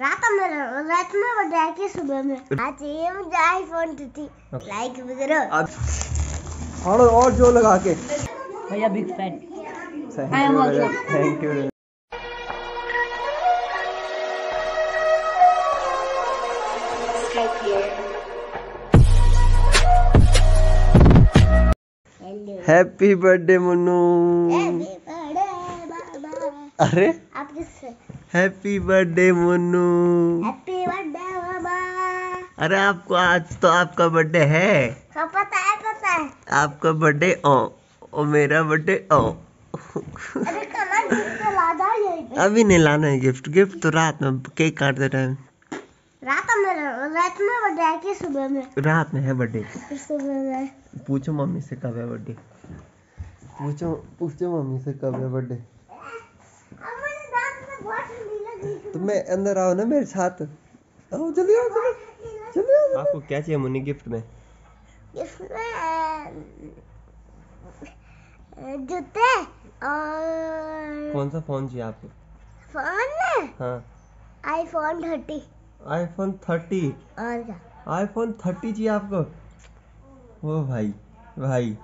रात में रात में बर्थडे की सुबह में। आज ये मुझे आईफोन थी। लाइक भी करो और और जो लगा के। भैया big fan. Thank you happy birthday Munnu happy birthday बाबा अरे? आप किससे? Happy birthday Munnu happy birthday बाबा अरे आपको आज तो आपका बर्थडे है। सब पता है पता है। आपका बर्थडे ओ ओ मेरा बर्थडे ओ। अरे दो पे अभी नहीं लाना है गिफ्ट गिफ्ट तो रात में केक काटते टाइम रात में रात में बर्थडे की सुबह में? रात में है बर्थडे सुबह में। पूछो मम्मी से कब है बर्थडे पूछो पूछो मम्मी से कब है बर्थडे अब मुझे रात में बहुत ठंडी तो मैं अंदर आओ ना मेरे साथ। आओ जल्दी आओ जल्दी जल्दी आओ आपको क्या चाहिए मुन्नी गिफ्ट में? जूते और कौन सा फ़ोन चाहिए आपको? फ़ोन? में हाँ। IPhone thirty. IPhone thirty? और क्या? आईफोन थर्टी चाहिए आपको? ओ भाई भाई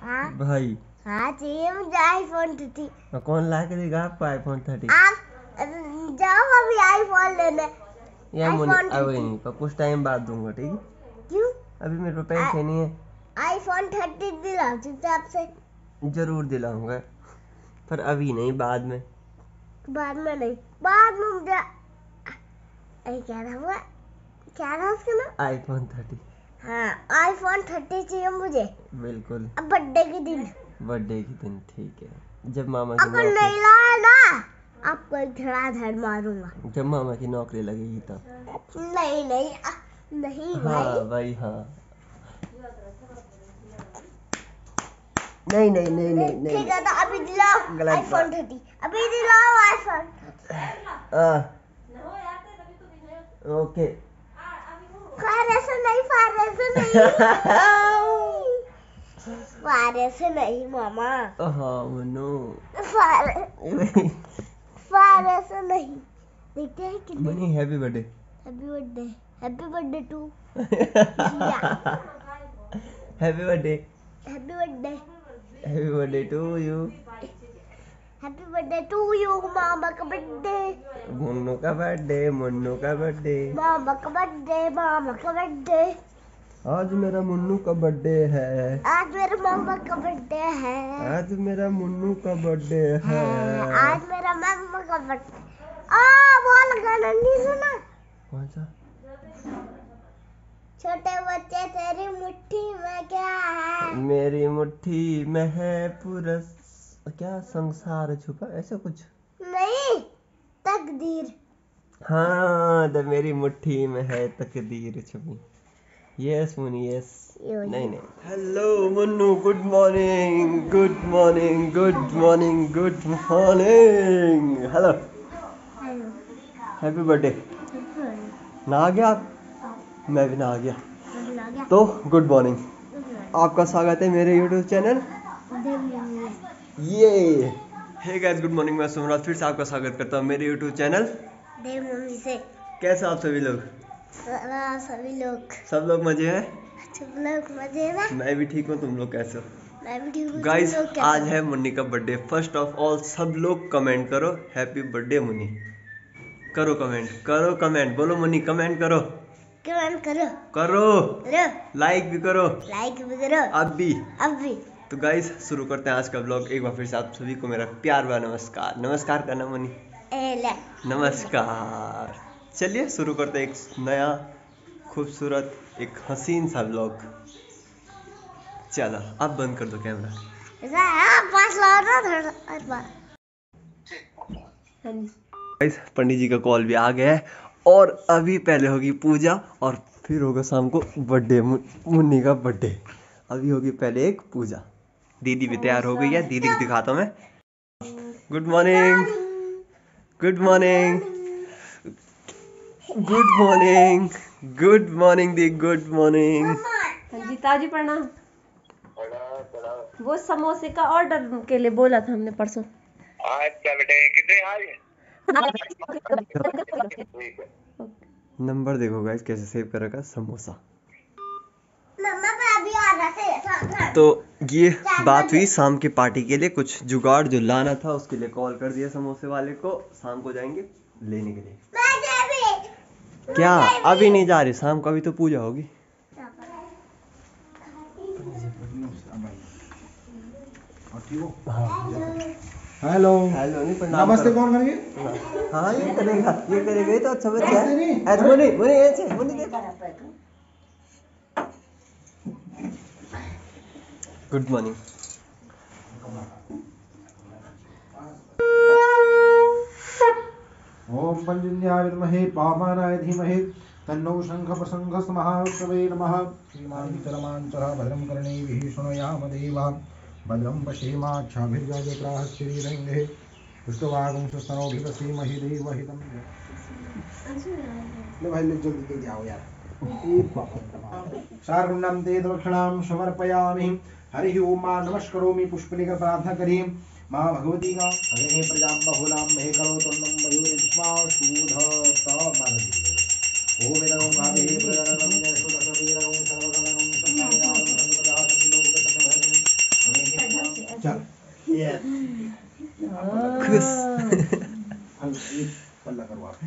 हाँ। भाई। हाँ चाहिए मुझे आईफोन थर्टी। और कौन ला के देगा आपको आईफोन थर्टी? आप जाओ अभी आईफोन लेने। मुन्नी अभी नहीं पर कुछ टाइम बाद दूँगा ठीक है? क्यों? अभी मेरे पास पैसे नहीं है। आईफोन थर्टी दिला चुपचाप आपसे ज़रूर दिलाऊँगा पर अभी नहीं बाद में। बाद में नहीं बाद में मुझे अरे क्या नाम हुआ? क्या नाम उसका नाम? आईफोन थर्टी हाँ आईफोन थर्टी चाहिए मुझे। बिल्कुल। अब बर्थडे के दिन। बर्थडे के दिन ठीक है। जब मामा अगर नहीं लाया ना। आपको धड़ाधड़ मारूँगा। जब मामा की नौकरी लगेगी तब नहीं नहीं आ, नहीं हाँ भाई। भाई हाँ। नहीं नहीं नहीं नहीं ठीक नहीं। है तो अभी दिलाओ गलत आईफोन। थर्टी। अभी दिलाओ आईफोन ओके। फारे से नहीं फारे से नहीं। फारे से नहीं मामा। हाँ मनु फारे फारे से नहीं। देखते हैं कितने money happy birthday happy birthday happy birthday to happy birthday happy birthday happy birthday to you happy birthday to you मामा का बर्थडे मुन्नू का बर्थडे मुन्नू का बर्थडे मामा का बर्थडे मामा का बर्थडे आज मेरा मुन्नू का बर्थडे है। आज मेरे मामा का बर्थडे है। आज मेरा मुन्नू का बर्थडे है आज मेरा मामा का बर्थडे आ बोल गाना नहीं सुना? कौन सा? छोटे बच्चे तेरी मुट्ठी में क्या है? मेरी मुट्ठी में है पूरा क्या संसार छुपा? ऐसा कुछ? नहीं तकदीर। हाँ द मेरी मुट्ठी में है तकदीर छुपी। यस मुनी यस नहीं नहीं hello Munnu good morning good morning good morning good morning hello hello happy birthday नहा गया आप मैं भी नहा गया आ गया तो गुड मॉर्निंग आपका स्वागत है मेरे यूट्यूब चैनल ये हे गाइस गुड मॉर्निंग मैं सुमराज फिर से आपका स्वागत करता हूँ मेरे यूट्यूब चैनल से. कैसे आप सभी लोग? सभी लोग। सब लोग मज़े हैं? सब लोग मज़े में मैं भी ठीक हूँ तुम लोग कैसे हो? मैं भी ठीक हूँ गाइस आज है? मुन्नी का बर्थडे फ़र्स्ट ऑफ़ ऑल सब लोग कमेंट करो हैप्पी बर्थडे मुन्नी. करो कमेंट करो कमेंट बोलो मुन्नी कमेंट करो। कमेंट करो। करो। लाइक भी करो। लाइक भी करो। अब भी। अब भी। तो गाइस शुरू करते हैं आज का ब्लॉग एक बार फिर से आप सभी को मेरा प्यार भरा नमस्कार। नमस्कार करना मुन्नी। नमस्कार। चलिए शुरू करते हैं एक नया खूबसूरत एक हसीन सा ब्लॉग चलो अब बंद कर दो कैमरा ऐसा है पास लाओ ना थोड़ा और बार। हाँ जी। गाइस पंडित जी का कॉल भी आ गया है और अभी पहले होगी पूजा और फिर होगा शाम को बर्थडे मुन्नी का बर्थडे अभी होगी पहले एक पूजा। दीदी भी तैयार हो गई है दीदी को दिखाता हूँ मैं। Good morning good morning good morning good morning दी गुड मॉर्निंग हाँ जी ताजी प्रणाम वो समोसे का ऑर्डर के लिए बोला था हमने परसों। अच्छा बेटे कितने नंबर देखो गाइस कैसे सेव कर रखा समोसा। तो ये बात हुई शाम की पार्टी के लिए कुछ जुगाड़ जो लाना था उसके लिए कॉल कर दिया समोसे वाले को शाम को जाएँगे लेने के लिए। क्या? अभी नहीं जा रही शाम को अभी तो पूजा होगी। हेलो। हेलो नहीं नमस्ते कौन करेंगे? हाँ ये करेगा ये करेगा ये तो अच्छा बच्चा है। नहीं। ऐसे मुनी मुनी ऐसे मुनी देख गुड मॉर्निंग ओम पंजन्याय विद्महे पावनाय धीमहि तन्नो उत्सवे नमः। श्रीमान् चरमाञ्चरः भद्रं कर्णैः शृणुयाम देवा भद्रं पश्येमाक्षाभिर्जयत्राः श्रीरङ्गे। पुष्टवागुंसस्तनोभिरसीमहि देवहितं। ले भाई ले जल्दी जल्दी आओ यार। ते दक्षिणां समर्पयामि। हरिः ओम माँ नमस्करोमि पुष्पलिका प्रार्थना करी माँ भगवती का हरे प्रजाम बहुलाम हे करो तुन्नम मयूरिष्मा शूध त मालवी हे करो आप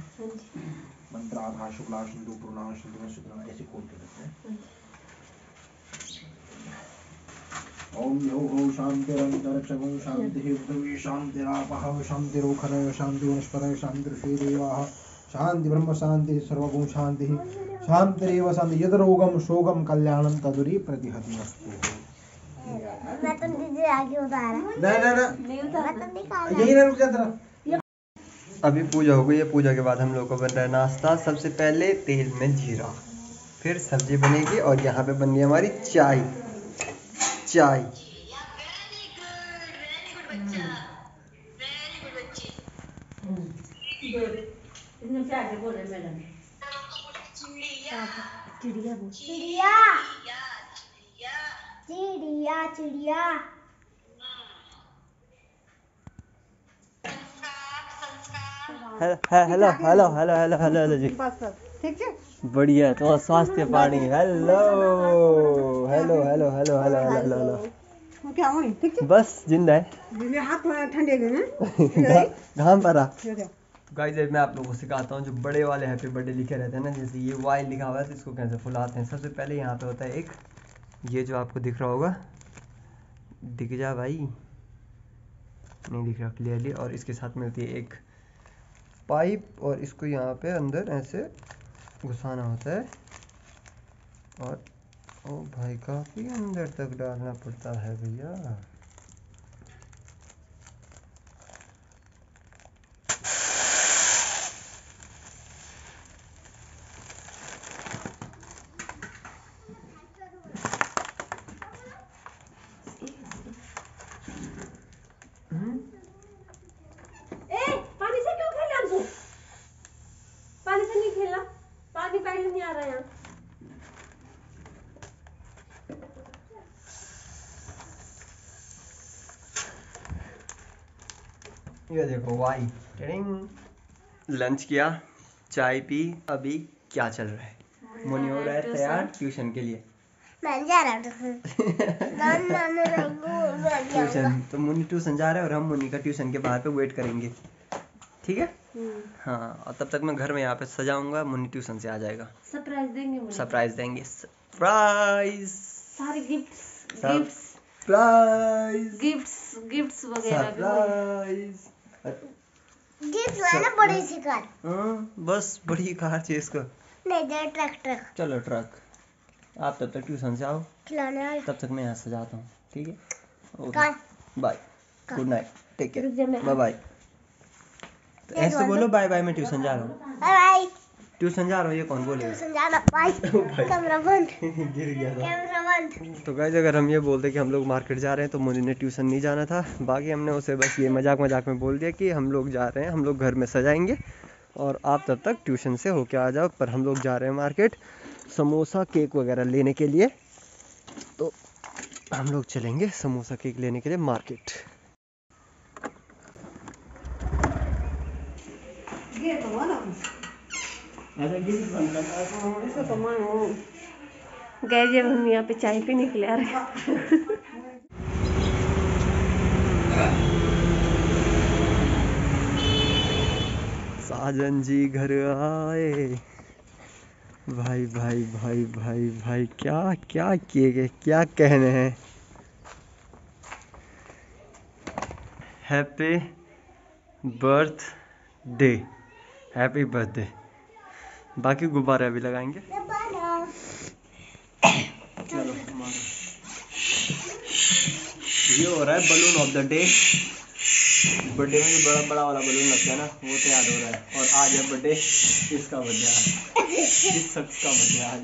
मंत्र आभा शुक्ला सिंधु पूर्णा सिंधु में शुक्र ऐसे खोल के रखते हैं। ॐ शांति शान्तिरन्तरिक्षगुं शान्तिः पृथिवी शान्तिरापः शान्तिरोखनय शान्ति वनस्पतय सर्वगुण शांति शांति रेव शांति यद रोगम शोकं कल्याणम तदुरी प्रतिहति अस्तु अभी पूजा हो गई है। पूजा के बाद हम लोग को बन रहा है नाश्ता। सबसे पहले तेल में जीरा। फिर सब्ज़ी बनेगी और यहाँ पे बन रही हमारी चाय। चाय है चिड़िया चिड़िया चिड़िया चिड़िया hello hello hello hello hello hello hello जी। ठीक है? बढ़िया तो स्वास्थ्य पानी hello hello hello hello hello hello hello क्या हो ठीक है बस ज़िंदा है। हाथ तो ठंडे गए घाम पड़ा गाइस मैं आप लोगों को सिखाता हूँ जो बड़े वाले हैप्पी बर्थडे लिखे रहते हैं ना जैसे ये वाई लिखा हुआ है तो इसको कैसे फुलाते हैं? सबसे पहले यहाँ पे होता है एक ये जो आपको दिख रहा होगा दिख जा भाई। नहीं दिख रहा क्लियरली और इसके साथ मिलती है एक पाइप और इसको यहाँ पे अंदर ऐसे घुसाना होता है और ओ भाई काफ़ी अंदर तक डालना पड़ता है भैया ए पानी से क्यों खेल रहा तू पानी से नहीं खेलना पानी पहले नहीं आ रहा यहाँ ये देखो वाई टिडिंग लंच किया चाय पी अभी क्या चल रहा है? मुनि हो रहा है तैयार ट्यूशन के लिए। मैं जा रहा हूँ ट्यूशन तो मुनि ट्यूशन जा रहा है और हम मुनि का ट्यूशन के बाहर पे वेट करेंगे। ठीक है? हाँ और तब तक मैं घर में यहाँ पे सजाऊँगा मुन्नी ट्यूशन से आ जाएगा। सरप्राइज़ देंगे सरप्राइज़ देंगे। सरप्राइज़ सारे gifts gifts surprise gifts gifts वगैरह सरप्राइज़ जिस वाला बड़ी सी कार। हाँ, बस बड़ी कार चाहिए इसको। नहीं दे ट्रक ट्रक। चलो ट्रक। आप तब तक ट्यूशन से आओ। खिलौने वाला। तब तक मैं यहाँ सजाता हूँ ठीक है? Okay. Bye good night take care bye bye तो ऐसे तो बोलो बाय बाय मैं ट्यूशन जा रहा हूँ। बाय बाय ट्यूशन जा रहा हूँ ये कौन बोलेगा? ट्यूशन जाना बाय कैमरा बंद। गिर गया था। कैमरा बंद। तो गाइज़ अगर हम ये बोलते कि हम लोग मार्केट जा रहे हैं तो मुझे ने ट्यूशन नहीं जाना था। बाकी हमने उसे बस ये मज़ाक मज़ाक में बोल दिया कि हम लोग जा रहे हैं हम लोग घर में सजाएँगे और आप तब तक ट्यूशन से होके आ जाओ। पर हम लोग जा रहे हैं मार्केट समोसा केक वगैरह लेने के लिए। तो हम लोग चलेंगे समोसा केक लेने के लिए मार्केट इसको तो मांगो गए जब हम यहाँ पे चाय पीने के लिए आ रहे साजन जी घर आए। भाई भाई भाई भाई भाई क्या क्या किए गए? क्या कहने हैं? Happy birthday happy birthday बाकी गुब्बारे अभी लगाएँगे। चलो ये हो रहा है balloon of the day birthday में जो बड़ा बड़ा वाला बलून लगता है ना वो तैयार हो रहा है। और आज है बर्थडे इसका बर्थडे आज। इस शख्स का बर्थडे आज।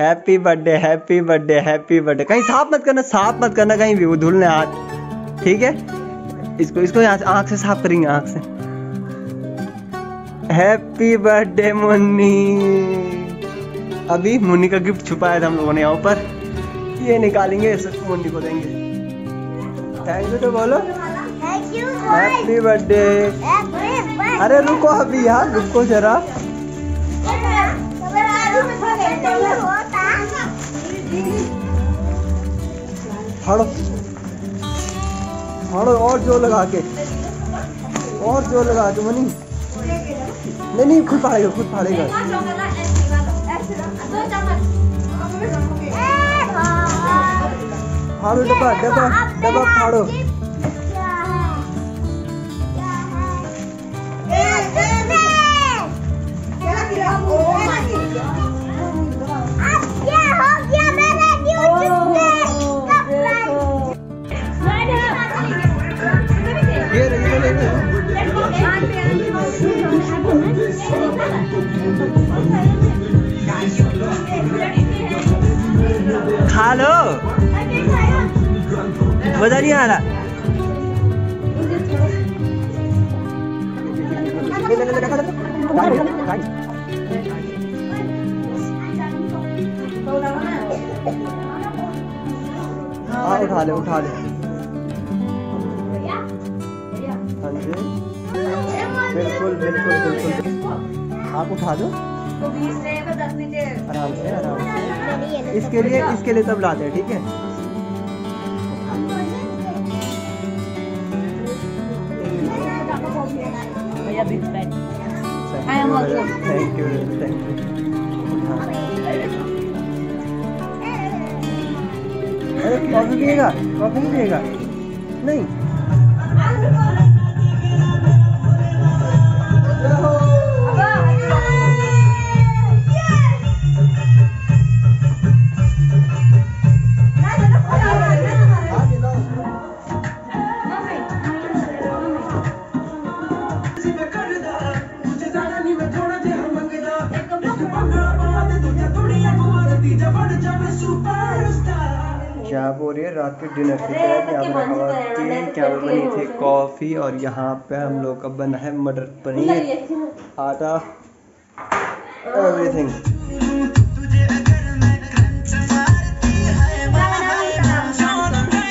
Happy birthday happy birthday happy birthday कहीं साफ़ मत करना साफ़ मत करना कहीं भी वो धुलने हाथ ठीक है? इसको इसको यहाँ से आँख से साफ़ करेंगे आँख से। Happy birthday Munni. अभी मुन्नी का गिफ्ट छुपाया था हम लोगों ने यहाँ पर ये निकालेंगे इसे मुन्नी को देंगे। थैंक यू तो बोलो. हैप्पी बर्थडे अरे रुको अभी यार रुको जरा। फाड़ो फाड़ो और ज़ोर लगा के। और ज़ोर लगा के, मनी। नहीं नहीं, खुद फाड़ेगा खुद फाड़ेगा। फाड़ो डब्बा डब्बा डब्बा फाड़ो। मज़ा नहीं आ रहा। हाँ उठा ले उठा ले हाँ जी बिल्कुल बिल्कुल बिल्कुल आप उठा दो आराम से आराम से इसके लिए इसके लिए तब लाते हैं ठीक है? भैया बीस बैठ I am welcome. Thank you thank you अरे कॉफ़ी पिएगा कॉफ़ी नहीं पिएगा नहीं बोल रही रात के डिनर की तरह यहाँ पर रखा हुआ टी क्या बनी थी कॉफ़ी और यहाँ पे हम लोग का बना है मटर पनीर आटा एवरीथिंग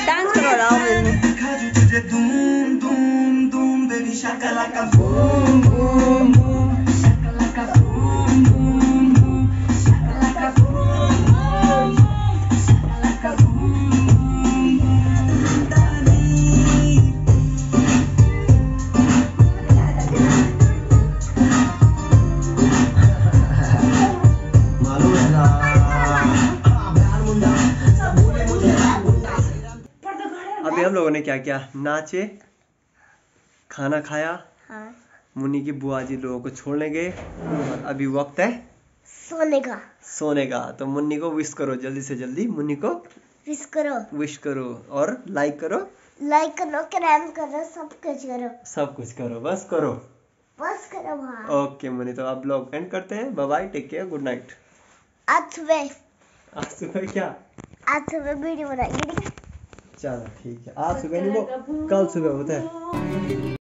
डांस करो राव क्या किया नाचे खाना खाया हाँ। मुन्नी की बुआ जी लोगों को छोड़ने गए और अभी वक्त है सोने का। सोने का। तो मुन्नी को विश करो जल्दी से जल्दी। मुन्नी को विश करो। विश करो और लाइक करो। लाइक करो क्रैम करो सब कुछ करो। सब कुछ करो बस करो। बस करो हाँ ओके मुन्नी तो आप लोग एंड करते हैं। Bye bye take care good night आज सुबह। आज सुबह क्या? आज सुबह वीडियो बनाएँगे चलो ठीक है। आज सुबह नहीं वो कल सुबह होता है।